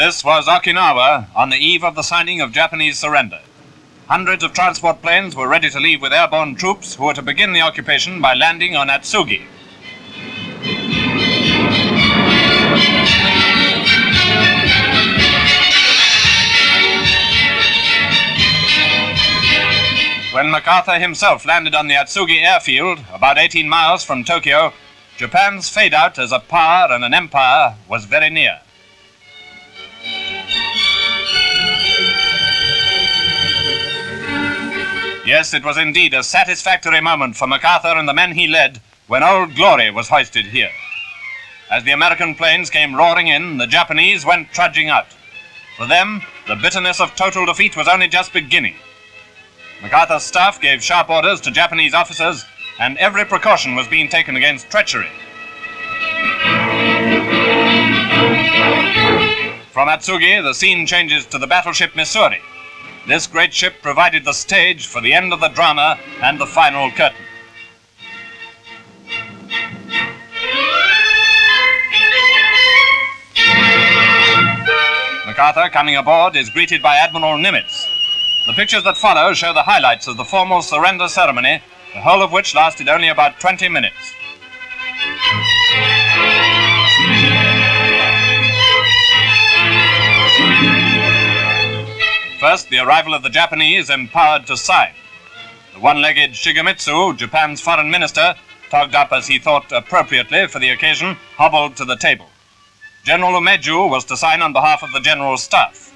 This was Okinawa on the eve of the signing of Japanese surrender. Hundreds of transport planes were ready to leave with airborne troops who were to begin the occupation by landing on Atsugi. When MacArthur himself landed on the Atsugi airfield, about 18 miles from Tokyo, Japan's fade out as a power and an empire was very near. Yes, it was indeed a satisfactory moment for MacArthur and the men he led when Old Glory was hoisted here. As the American planes came roaring in, the Japanese went trudging out. For them, the bitterness of total defeat was only just beginning. MacArthur's staff gave sharp orders to Japanese officers, and every precaution was being taken against treachery. From Atsugi, the scene changes to the battleship Missouri. This great ship provided the stage for the end of the drama and the final curtain. MacArthur, coming aboard, is greeted by Admiral Nimitz. The pictures that follow show the highlights of the formal surrender ceremony, the whole of which lasted only about 20 minutes. First, the arrival of the Japanese empowered to sign. The one-legged Shigemitsu, Japan's foreign minister, togged up as he thought appropriately for the occasion, hobbled to the table. General Umezu was to sign on behalf of the General Staff.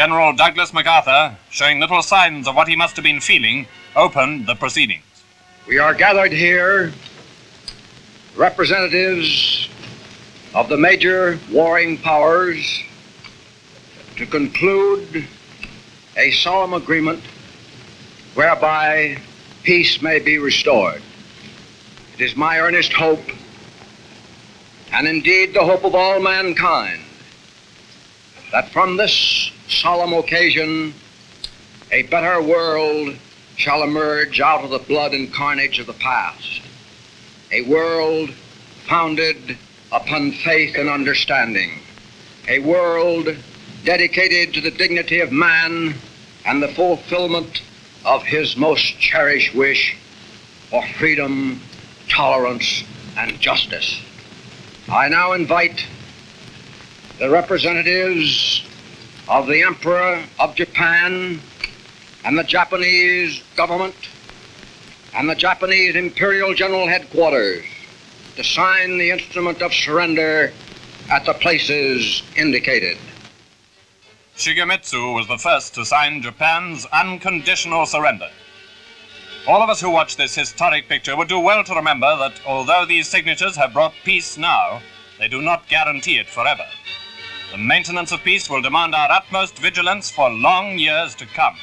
General Douglas MacArthur, showing little signs of what he must have been feeling, opened the proceedings. We are gathered here, representatives of the major warring powers, to conclude a solemn agreement whereby peace may be restored. It is my earnest hope, and indeed the hope of all mankind, that from this solemn occasion, a better world shall emerge out of the blood and carnage of the past. A world founded upon faith and understanding. A world dedicated to the dignity of man and the fulfillment of his most cherished wish for freedom, tolerance, and justice. I now invite the representatives of the Emperor of Japan and the Japanese government and the Japanese Imperial General Headquarters to sign the instrument of surrender at the places indicated. Shigemitsu was the first to sign Japan's unconditional surrender. All of us who watch this historic picture would do well to remember that although these signatures have brought peace now, they do not guarantee it forever. The maintenance of peace will demand our utmost vigilance for long years to come.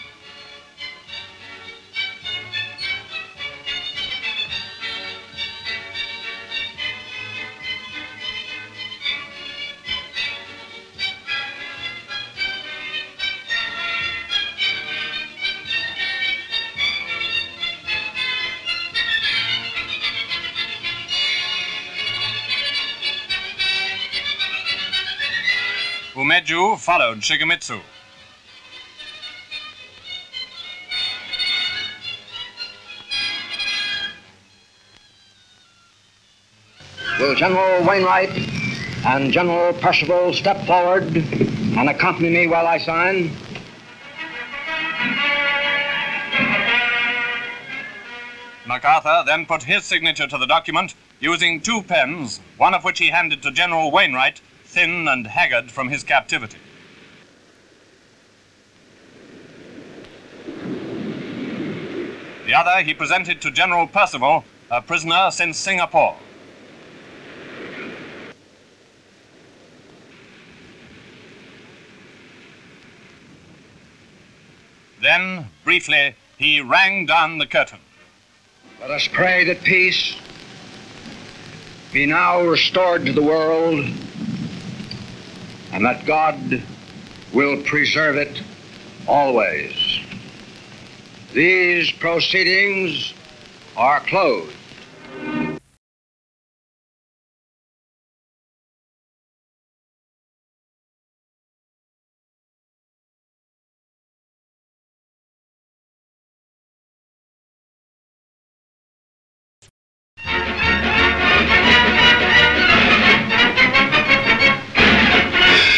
Umezu followed Shigemitsu. Will General Wainwright and General Percival step forward and accompany me while I sign? MacArthur then put his signature to the document using two pens, one of which he handed to General Wainwright thin and haggard from his captivity. The other he presented to General Percival, a prisoner since Singapore. Then, briefly, he rang down the curtain. Let us pray that peace be now restored to the world and that God will preserve it always. These proceedings are closed.